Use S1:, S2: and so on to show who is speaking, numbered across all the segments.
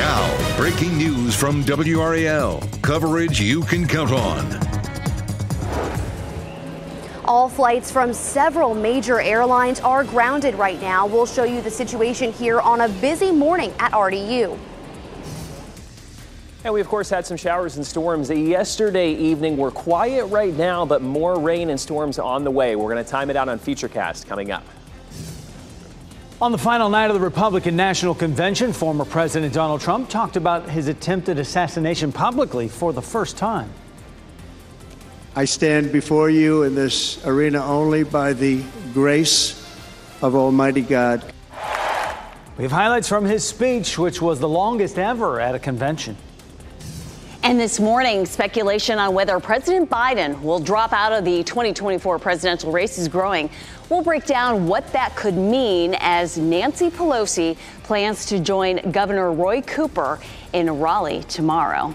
S1: Now, breaking news from WRAL. Coverage you can count on.
S2: All flights from several major airlines are grounded right now. We'll show you the situation here on a busy morning at RDU.
S3: And we, of course, had some showers and storms yesterday evening. We're quiet right now, but more rain and storms on the way. We're going to time it out on Futurecast coming up.
S4: On the final night of the Republican National Convention, former President Donald Trump talked about his attempted assassination publicly for the first time.
S5: I stand before you in this arena only by the grace of Almighty God.
S4: We have highlights from his speech, which was the longest ever at a convention.
S6: And this morning, speculation on whether President Biden will drop out of the 2024 presidential race is growing. We'll break down what that could mean as Nancy Pelosi plans to join Governor Roy Cooper in Raleigh tomorrow.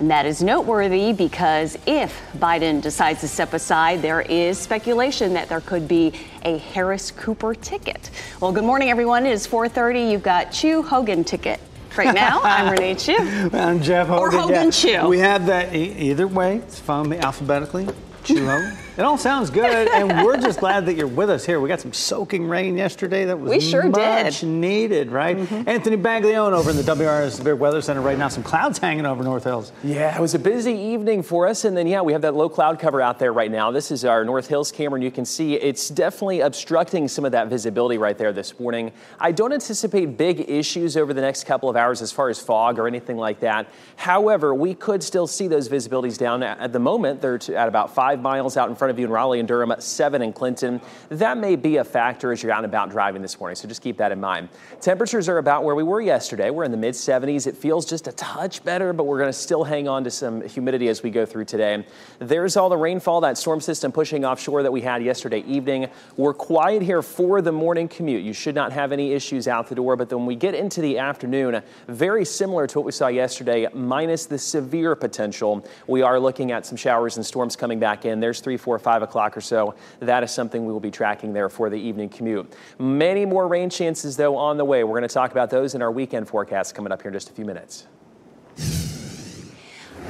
S6: And that is noteworthy because if Biden decides to step aside, there is speculation that there could be a Harris Cooper ticket. Well, good morning, everyone. It is 4:30. You've got Chu Hogan ticket. Right now, I'm Renee Chu.
S4: I'm Jeff Hogan.
S6: Or Hogan yeah.
S4: Chu. We have that e- either way. It's found me alphabetically. Chu Hogan. It all sounds good, and we're just glad that you're with us here. We got some soaking rain yesterday that was
S6: we sure
S4: much
S6: did.
S4: needed, right? Mm-hmm. Anthony Baglione over in the WRAL Severe Weather Center right now. Some clouds hanging over North Hills.
S3: Yeah, it was a busy evening for us, and then yeah, we have that low cloud cover out there right now. This is our North Hills camera, and you can see it's definitely obstructing some of that visibility right there this morning. I don't anticipate big issues over the next couple of hours as far as fog or anything like that. However, we could still see those visibilities down at the moment. They're at about five miles out in front of you in Raleigh and Durham, seven in Clinton. That may be a factor as you're out and about driving this morning, so just keep that in mind. Temperatures are about where we were yesterday. We're in the mid 70s. It feels just a touch better, but we're going to still hang on to some humidity as we go through today. There's all the rainfall, that storm system pushing offshore that we had yesterday evening. We're quiet here for the morning commute. You should not have any issues out the door, but then when we get into the afternoon, very similar to what we saw yesterday, minus the severe potential. We are looking at some showers and storms coming back in. There's four, five o'clock or so. That is something we will be tracking there for the evening commute. Many more rain chances, though, on the way. We're going to talk about those in our weekend forecast coming up here in just a few minutes.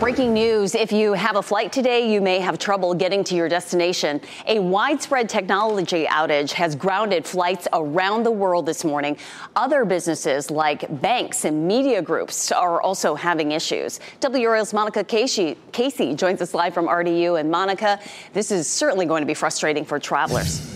S6: Breaking news if you have a flight today, you may have trouble getting to your destination. A widespread technology outage has grounded flights around the world this morning. Other businesses like banks and media groups are also having issues. WRAL's Monica Casey, Casey joins us live from RDU. And Monica, this is certainly going to be frustrating for travelers.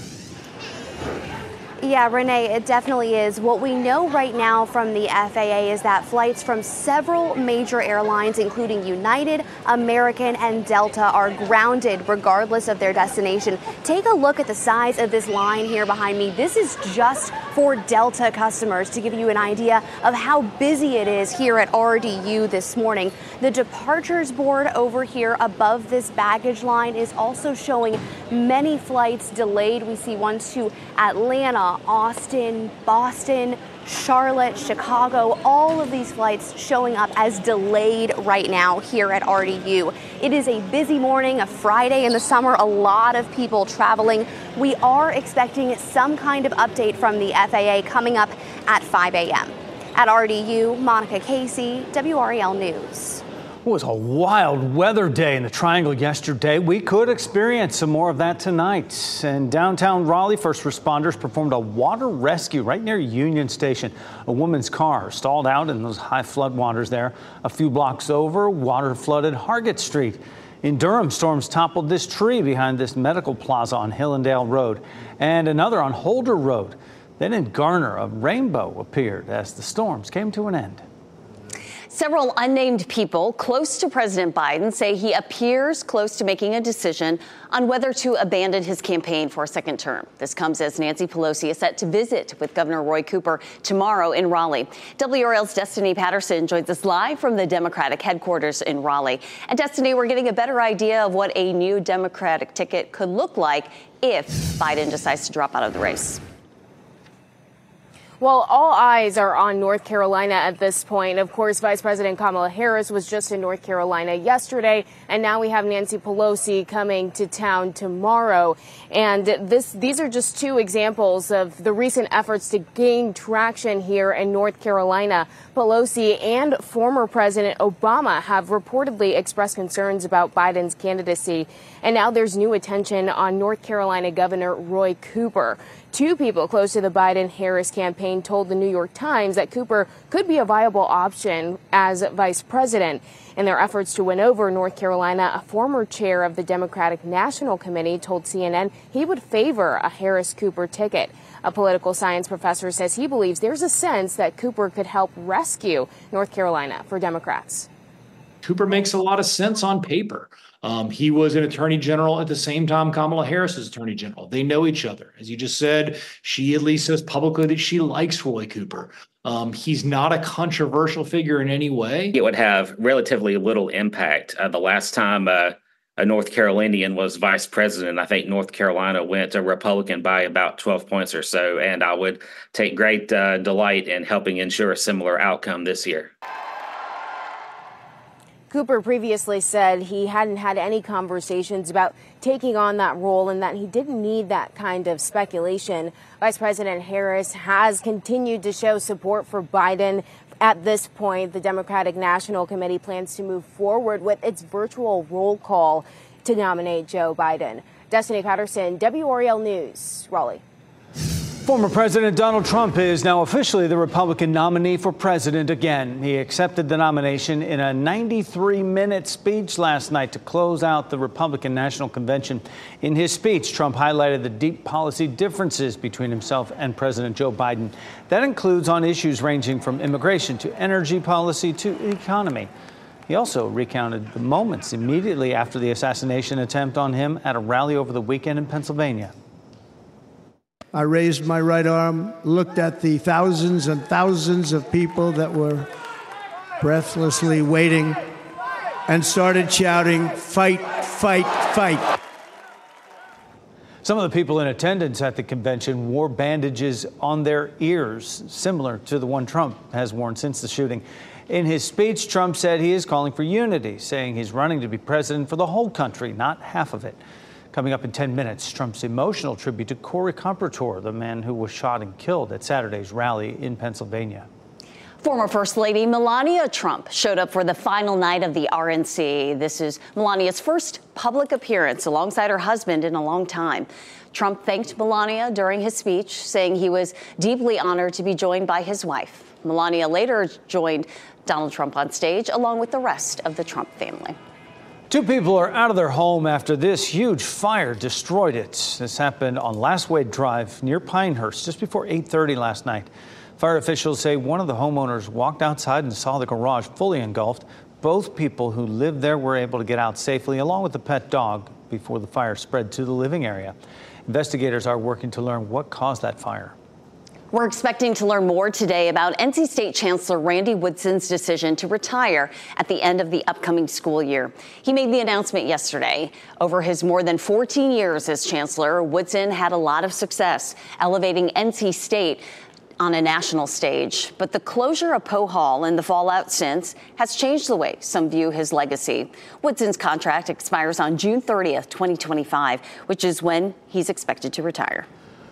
S2: Yeah, Renee, it definitely is. What we know right now from the FAA is that flights from several major airlines, including United, American, and Delta, are grounded regardless of their destination. Take a look at the size of this line here behind me. This is just for Delta customers to give you an idea of how busy it is here at RDU this morning. The departures board over here above this baggage line is also showing many flights delayed. We see ones to Atlanta. Austin, Boston, Charlotte, Chicago, all of these flights showing up as delayed right now here at RDU. It is a busy morning, a Friday in the summer, a lot of people traveling. We are expecting some kind of update from the FAA coming up at 5 a.m. At RDU, Monica Casey, WRAL News.
S4: It was a wild weather day in the Triangle yesterday. We could experience some more of that tonight. In downtown Raleigh, first responders performed a water rescue right near Union Station. A woman's car stalled out in those high flood waters there. A few blocks over, water flooded Hargett Street. In Durham, storms toppled this tree behind this medical plaza on Hillendale Road and another on Holder Road. Then in Garner, a rainbow appeared as the storms came to an end.
S6: Several unnamed people close to President Biden say he appears close to making a decision on whether to abandon his campaign for a second term. This comes as Nancy Pelosi is set to visit with Governor Roy Cooper tomorrow in Raleigh. WRAL's Destiny Patterson joins us live from the Democratic headquarters in Raleigh. And Destiny, we're getting a better idea of what a new Democratic ticket could look like if Biden decides to drop out of the race.
S7: Well, all eyes are on North Carolina at this point. Of course, Vice President Kamala Harris was just in North Carolina yesterday, and now we have Nancy Pelosi coming to town tomorrow. And this, these are just two examples of the recent efforts to gain traction here in North Carolina. Pelosi and former President Obama have reportedly expressed concerns about Biden's candidacy. And now there's new attention on North Carolina Governor Roy Cooper. Two people close to the Biden Harris campaign told the New York Times that Cooper could be a viable option as vice president. In their efforts to win over North Carolina, a former chair of the Democratic National Committee told CNN he would favor a Harris Cooper ticket. A political science professor says he believes there's a sense that Cooper could help rescue North Carolina for Democrats.
S8: Cooper makes a lot of sense on paper. Um, he was an attorney general at the same time Kamala Harris is attorney general. They know each other. As you just said, she at least says publicly that she likes Roy Cooper. Um, he's not a controversial figure in any way.
S9: It would have relatively little impact. Uh, the last time uh, a North Carolinian was vice president, I think North Carolina went a Republican by about 12 points or so. And I would take great uh, delight in helping ensure a similar outcome this year.
S7: Cooper previously said he hadn't had any conversations about taking on that role and that he didn't need that kind of speculation. Vice President Harris has continued to show support for Biden. At this point, the Democratic National Committee plans to move forward with its virtual roll call to nominate Joe Biden. Destiny Patterson, WRAL News, Raleigh.
S4: Former President Donald Trump is now officially the Republican nominee for president again. He accepted the nomination in a 93 minute speech last night to close out the Republican National Convention. In his speech, Trump highlighted the deep policy differences between himself and President Joe Biden. That includes on issues ranging from immigration to energy policy to economy. He also recounted the moments immediately after the assassination attempt on him at a rally over the weekend in Pennsylvania.
S5: I raised my right arm, looked at the thousands and thousands of people that were breathlessly waiting, and started shouting, Fight, fight, fight.
S4: Some of the people in attendance at the convention wore bandages on their ears, similar to the one Trump has worn since the shooting. In his speech, Trump said he is calling for unity, saying he's running to be president for the whole country, not half of it. Coming up in 10 minutes, Trump's emotional tribute to Corey Comperatore, the man who was shot and killed at Saturday's rally in Pennsylvania.
S6: Former First Lady Melania Trump showed up for the final night of the RNC. This is Melania's first public appearance alongside her husband in a long time. Trump thanked Melania during his speech, saying he was deeply honored to be joined by his wife. Melania later joined Donald Trump on stage along with the rest of the Trump family.
S4: Two people are out of their home after this huge fire destroyed it. This happened on Last Wade Drive near Pinehurst just before 8:30 last night. Fire officials say one of the homeowners walked outside and saw the garage fully engulfed. Both people who lived there were able to get out safely along with the pet dog before the fire spread to the living area. Investigators are working to learn what caused that fire.
S6: We're expecting to learn more today about NC State Chancellor Randy Woodson's decision to retire at the end of the upcoming school year. He made the announcement yesterday. Over his more than 14 years as chancellor, Woodson had a lot of success elevating NC State on a national stage. But the closure of Poe Hall and the fallout since has changed the way some view his legacy. Woodson's contract expires on June 30th, 2025, which is when he's expected to retire.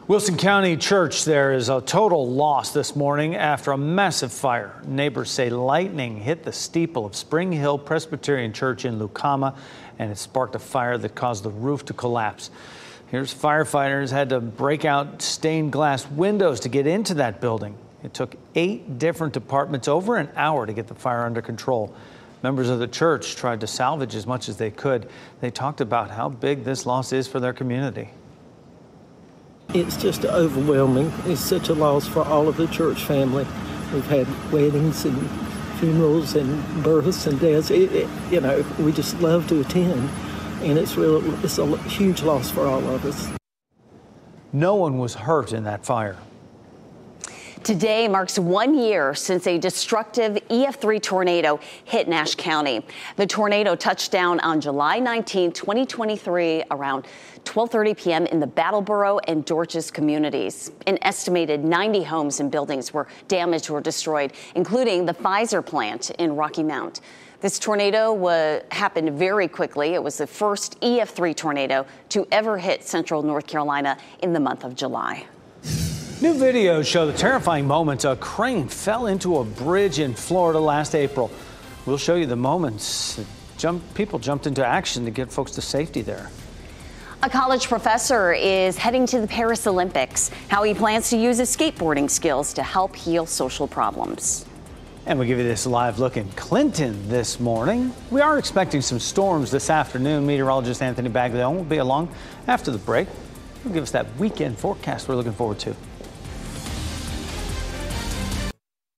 S4: Wilson County Church there is a total loss this morning after a massive fire. Neighbors say lightning hit the steeple of Spring Hill Presbyterian Church in Lucama and it sparked a fire that caused the roof to collapse. Here's firefighters had to break out stained glass windows to get into that building. It took eight different departments over an hour to get the fire under control. Members of the church tried to salvage as much as they could. They talked about how big this loss is for their community.
S10: It's just overwhelming. It's such a loss for all of the church family. We've had weddings and funerals and births and deaths. It, it, you know, we just love to attend, and it's real. It's a huge loss for all of us.
S4: No one was hurt in that fire.
S6: Today marks one year since a destructive EF3 tornado hit Nash County. The tornado touched down on July 19, 2023, around 12:30 p.m. in the Battleboro and Dorchester communities. An estimated 90 homes and buildings were damaged or destroyed, including the Pfizer plant in Rocky Mount. This tornado happened very quickly. It was the first EF3 tornado to ever hit central North Carolina in the month of July.
S4: New videos show the terrifying moments a crane fell into a bridge in Florida last April. We'll show you the moments jump, people jumped into action to get folks to safety there.
S6: A college professor is heading to the Paris Olympics. How he plans to use his skateboarding skills to help heal social problems.
S4: And we give you this live look in Clinton this morning. We are expecting some storms this afternoon. Meteorologist Anthony Baglione will be along after the break. He'll give us that weekend forecast we're looking forward to.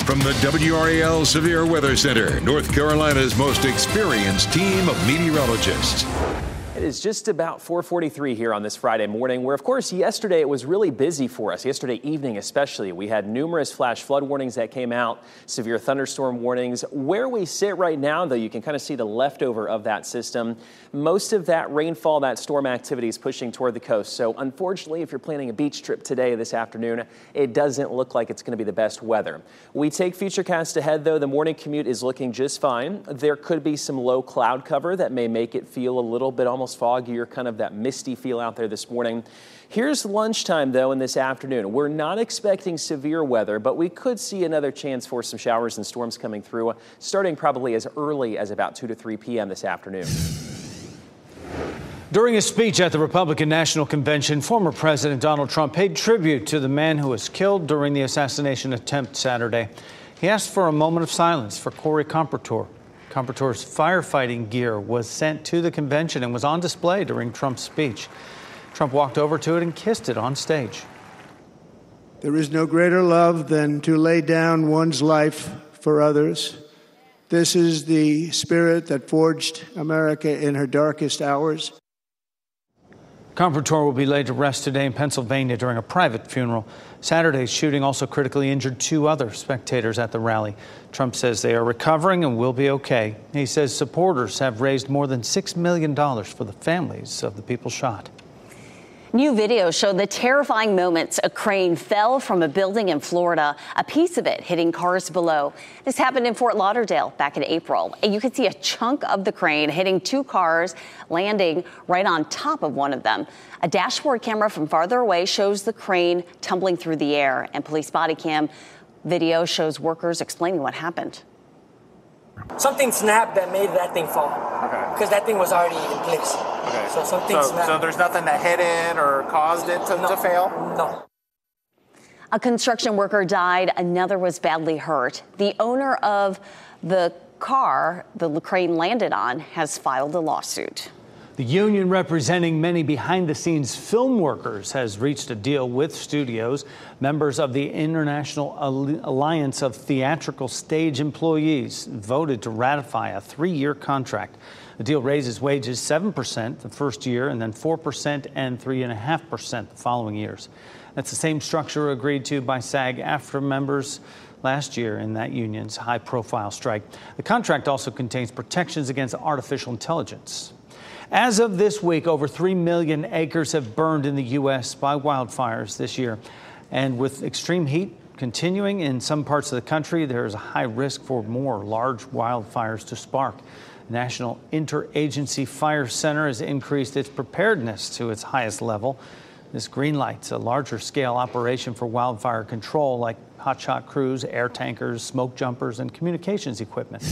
S1: From the WRAL Severe Weather Center, North Carolina's most experienced team of meteorologists.
S3: It is just about 443 here on this Friday morning, where of course yesterday it was really busy for us. Yesterday evening especially, we had numerous flash flood warnings that came out, severe thunderstorm warnings. Where we sit right now, though, you can kind of see the leftover of that system. Most of that rainfall, that storm activity is pushing toward the coast. So unfortunately, if you're planning a beach trip today, this afternoon, it doesn't look like it's going to be the best weather. We take Futurecast ahead, though. The morning commute is looking just fine. There could be some low cloud cover that may make it feel a little bit almost almost foggy or kind of that misty feel out there this morning. Here's lunchtime, though, in this afternoon. We're not expecting severe weather, but we could see another chance for some showers and storms coming through, starting probably as early as about 2 to 3 p.m. this afternoon.
S4: During a speech at the Republican National Convention, former President Donald Trump paid tribute to the man who was killed during the assassination attempt Saturday. He asked for a moment of silence for Corey Comperatore, Comperatore's firefighting gear was sent to the convention and was on display during Trump's speech. Trump walked over to it and kissed it on stage.
S5: There is no greater love than to lay down one's life for others. This is the spirit that forged America in her darkest hours.
S4: Comperatore will be laid to rest today in Pennsylvania during a private funeral. Saturday's shooting also critically injured two other spectators at the rally. Trump says they are recovering and will be okay. He says supporters have raised more than $6 million for the families of the people shot.
S6: New videos show the terrifying moments a crane fell from a building in Florida, a piece of it hitting cars below. This happened in Fort Lauderdale back in April. And you can see a chunk of the crane hitting two cars, landing right on top of one of them. A dashboard camera from farther away shows the crane tumbling through the air, and police body cam video shows workers explaining what happened.
S11: Something snapped that made that thing fall. Okay. Because that thing was already in place.
S12: Okay.
S11: So something
S12: so,
S11: snapped.
S12: So there's nothing that hit it or caused it to,
S11: no.
S12: to fail?
S11: No.
S6: A construction worker died, another was badly hurt. The owner of the car the crane landed on has filed a lawsuit.
S4: The union representing many behind the scenes film workers has reached a deal with studios. Members of the International Alliance of Theatrical Stage Employees voted to ratify a three year contract. The deal raises wages 7% the first year and then 4% and 3.5% the following years. That's the same structure agreed to by SAG AFTRA members last year in that union's high profile strike. The contract also contains protections against artificial intelligence. As of this week, over 3 million acres have burned in the U.S. by wildfires this year. And with extreme heat continuing in some parts of the country, there is a high risk for more large wildfires to spark. National Interagency Fire Center has increased its preparedness to its highest level. This green light's a larger scale operation for wildfire control like hotshot crews, air tankers, smoke jumpers, and communications equipment.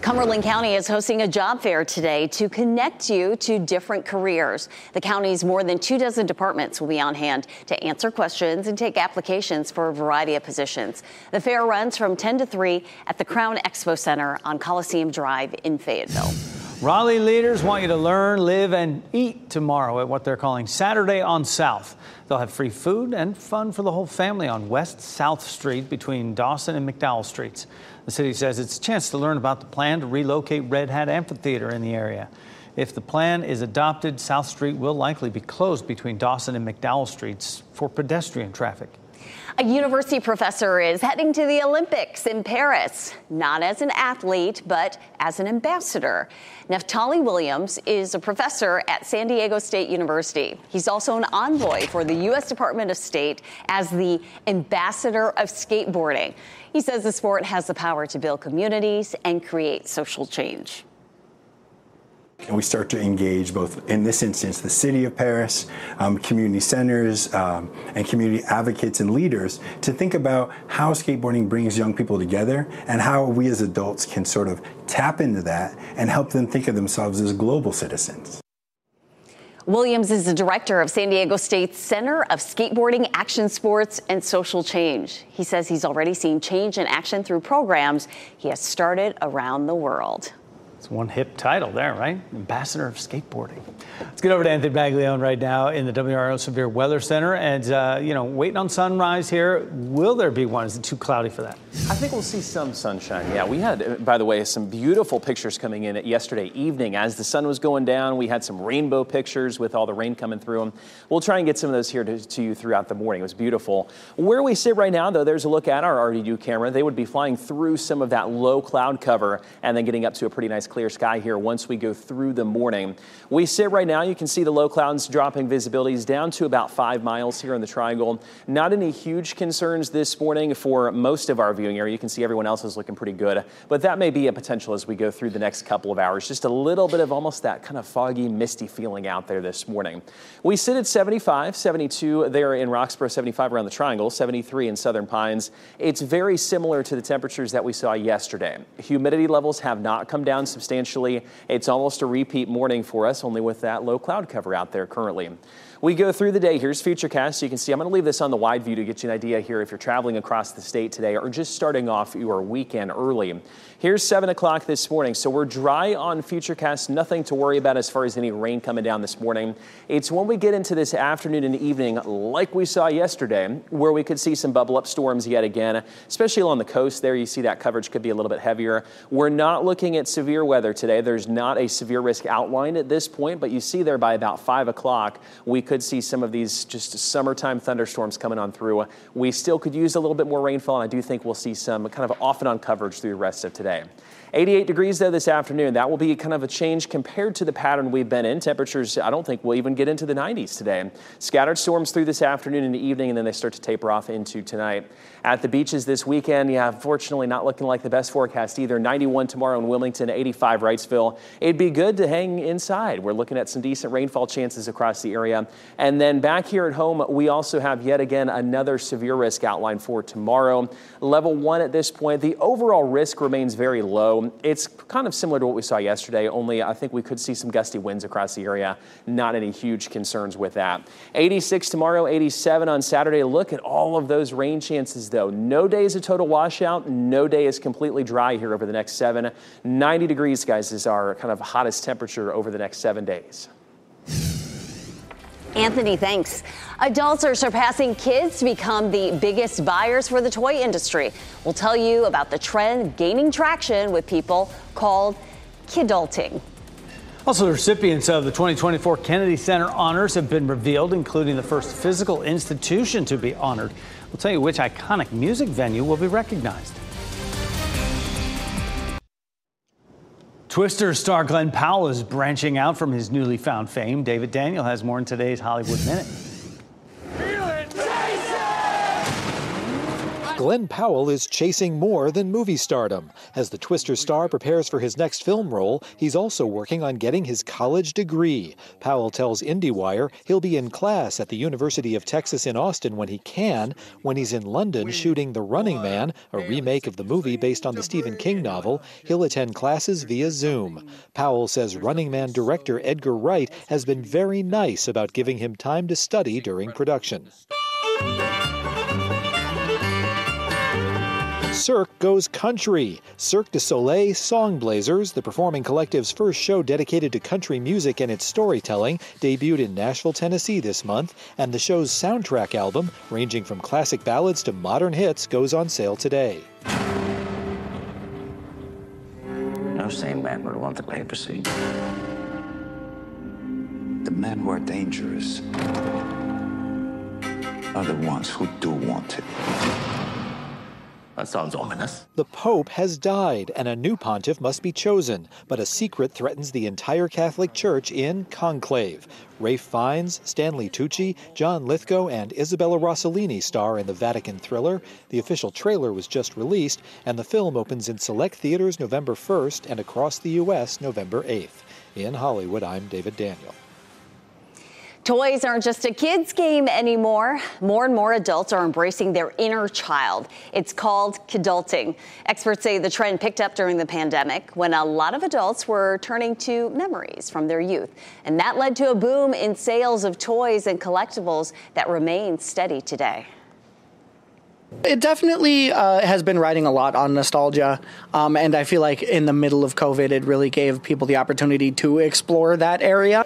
S6: Cumberland County is hosting a job fair today to connect you to different careers. The county's more than two dozen departments will be on hand to answer questions and take applications for a variety of positions. The fair runs from 10 to 3 at the Crown Expo Center on Coliseum Drive in Fayetteville.
S4: Raleigh leaders want you to learn, live, and eat tomorrow at what they're calling Saturday on South. They'll have free food and fun for the whole family on West South Street between Dawson and McDowell Streets. The city says it's a chance to learn about the plan to relocate Red Hat Amphitheater in the area. If the plan is adopted, South Street will likely be closed between Dawson and McDowell Streets for pedestrian traffic.
S6: A university professor is heading to the Olympics in Paris, not as an athlete, but as an ambassador. Neftali Williams is a professor at San Diego State University. He's also an envoy for the U.S. Department of State as the ambassador of skateboarding. He says the sport has the power to build communities and create social change.
S13: And we start to engage both, in this instance, the city of Paris, um, community centers, um, and community advocates and leaders to think about how skateboarding brings young people together and how we as adults can sort of tap into that and help them think of themselves as global citizens.
S6: Williams is the director of San Diego State's Center of Skateboarding, Action Sports, and Social Change. He says he's already seen change in action through programs he has started around the world.
S4: It's one hip title there, right? Ambassador of Skateboarding. Let's get over to Anthony Baglione right now in the WRAL Severe Weather Center. And, uh, you know, waiting on sunrise here. Will there be one? Is it too cloudy for that?
S3: I think we'll see some sunshine. Yeah, we had, by the way, some beautiful pictures coming in yesterday evening. As the sun was going down, we had some rainbow pictures with all the rain coming through them. We'll try and get some of those here to, to you throughout the morning. It was beautiful. Where we sit right now, though, there's a look at our RDU camera. They would be flying through some of that low cloud cover and then getting up to a pretty nice clear sky here once we go through the morning. We sit right now, you can see the low clouds dropping visibilities down to about five miles here in the triangle. Not any huge concerns this morning for most of our viewing area. You can see everyone else is looking pretty good, but that may be a potential as we go through the next couple of hours. Just a little bit of almost that kind of foggy, misty feeling out there this morning. We sit at 75, 72 there in Roxborough, 75 around the triangle, 73 in Southern Pines. It's very similar to the temperatures that we saw yesterday. Humidity levels have not come down substantially it's almost a repeat morning for us, only with that low cloud cover out there currently. We go through the day. Here's Futurecast. So you can see I'm going to leave this on the wide view to get you an idea here if you're traveling across the state today or just starting off your weekend early. Here's 7 o'clock this morning. So we're dry on Futurecast. Nothing to worry about as far as any rain coming down this morning. It's when we get into this afternoon and evening, like we saw yesterday, where we could see some bubble up storms yet again, especially along the coast there. You see that coverage could be a little bit heavier. We're not looking at severe weather today. There's not a severe risk outlined at this point, but you see there by about 5 o'clock, we could see some of these just summertime thunderstorms coming on through. We still could use a little bit more rainfall, and I do think we'll see some kind of off and on coverage through the rest of today today. 88 degrees though this afternoon. That will be kind of a change compared to the pattern we've been in. Temperatures, I don't think we'll even get into the 90s today. Scattered storms through this afternoon and evening, and then they start to taper off into tonight. At the beaches this weekend, yeah, fortunately not looking like the best forecast either. 91 tomorrow in Wilmington, 85 Wrightsville. It'd be good to hang inside. We're looking at some decent rainfall chances across the area. And then back here at home, we also have yet again another severe risk outline for tomorrow. Level one at this point. The overall risk remains very low. It's kind of similar to what we saw yesterday, only I think we could see some gusty winds across the area. Not any huge concerns with that. 86 tomorrow, 87 on Saturday. Look at all of those rain chances, though. No day is a total washout. No day is completely dry here over the next seven. 90 degrees, guys, is our kind of hottest temperature over the next seven days.
S6: Anthony, thanks. Adults are surpassing kids to become the biggest buyers for the toy industry. We'll tell you about the trend gaining traction with people called kidulting.
S4: Also, the recipients of the 2024 Kennedy Center honors have been revealed, including the first physical institution to be honored. We'll tell you which iconic music venue will be recognized. Twister star Glen Powell is branching out from his newly found fame. David Daniel has more in today's Hollywood Minute.
S14: Glen Powell is chasing more than movie stardom. As the Twister star prepares for his next film role, he's also working on getting his college degree. Powell tells IndieWire he'll be in class at the University of Texas in Austin when he can, when he's in London shooting The Running Man, a remake of the movie based on the Stephen King novel, he'll attend classes via Zoom. Powell says Running Man director Edgar Wright has been very nice about giving him time to study during production. Cirque goes country. Cirque du Soleil Songblazers, the performing collective's first show dedicated to country music and its storytelling, debuted in Nashville, Tennessee this month, and the show's soundtrack album, ranging from classic ballads to modern hits, goes on sale today.
S15: No sane man would want the papacy. The men who are dangerous. are the ones who do want it. That sounds ominous.
S14: The Pope has died, and a new pontiff must be chosen, but a secret threatens the entire Catholic Church in conclave. Ralph Fiennes, Stanley Tucci, John Lithgow, and Isabella Rossellini star in the Vatican thriller. The official trailer was just released, and the film opens in select theaters November 1st and across the U.S. November 8th. In Hollywood, I'm David Daniel.
S6: Toys aren't just a kid's game anymore. More and more adults are embracing their inner child. It's called kidulting. Experts say the trend picked up during the pandemic when a lot of adults were turning to memories from their youth. And that led to a boom in sales of toys and collectibles that remain steady today.
S16: It definitely uh, has been riding a lot on nostalgia. Um, and I feel like in the middle of COVID, it really gave people the opportunity to explore that area.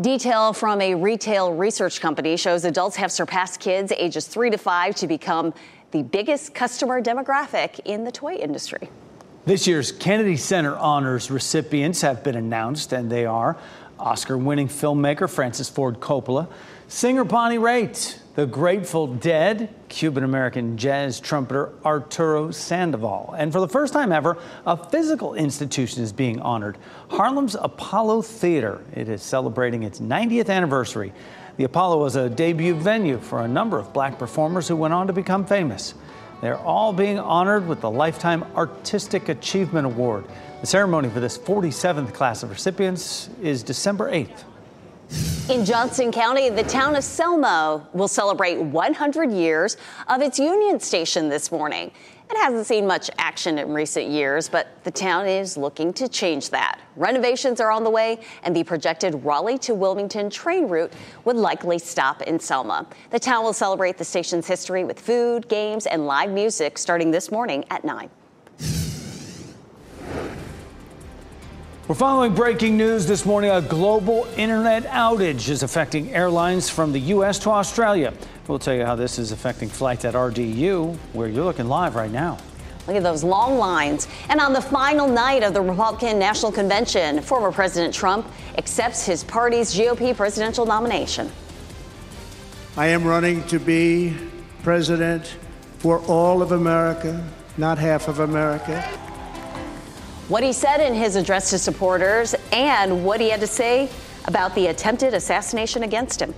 S6: Detail from a retail research company shows adults have surpassed kids ages three to five to become the biggest customer demographic in the toy industry.
S4: This year's Kennedy Center Honors recipients have been announced, and they are Oscar winning filmmaker Francis Ford Coppola, singer Bonnie Raitt, the Grateful Dead, Cuban American jazz trumpeter Arturo Sandoval. And for the first time ever, a physical institution is being honored Harlem's Apollo Theater. It is celebrating its 90th anniversary. The Apollo was a debut venue for a number of black performers who went on to become famous. They're all being honored with the Lifetime Artistic Achievement Award. The ceremony for this 47th class of recipients is December 8th.
S6: In Johnston County, the town of Selma will celebrate 100 years of its Union Station this morning. It hasn't seen much action in recent years, but the town is looking to change that. Renovations are on the way, and the projected Raleigh to Wilmington train route would likely stop in Selma. The town will celebrate the station's history with food, games, and live music starting this morning at 9.
S4: We're following breaking news this morning. A global internet outage is affecting airlines from the U.S. to Australia. We'll tell you how this is affecting flights at RDU, where you're looking live right now.
S6: Look at those long lines. And on the final night of the Republican National Convention, former President Trump accepts his party's GOP presidential nomination.
S5: I am running to be president for all of America, not half of America.
S6: What he said in his address to supporters and what he had to say about the attempted assassination against him.